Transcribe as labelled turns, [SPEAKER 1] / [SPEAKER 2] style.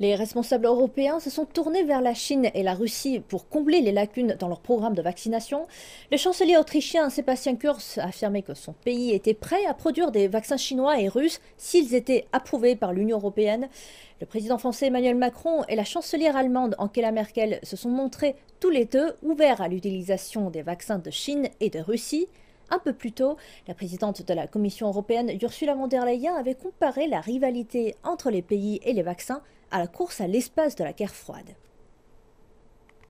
[SPEAKER 1] Les responsables européens se sont tournés vers la Chine et la Russie pour combler les lacunes dans leur programme de vaccination. Le chancelier autrichien Sébastien Kurz a affirmé que son pays était prêt à produire des vaccins chinois et russes s'ils étaient approuvés par l'Union européenne. Le président français Emmanuel Macron et la chancelière allemande Angela Merkel se sont montrés tous les deux ouverts à l'utilisation des vaccins de Chine et de Russie. Un peu plus tôt, la présidente de la Commission européenne, Ursula von der Leyen, avait comparé la rivalité entre les pays et les vaccins à la course à l'espace de la guerre froide.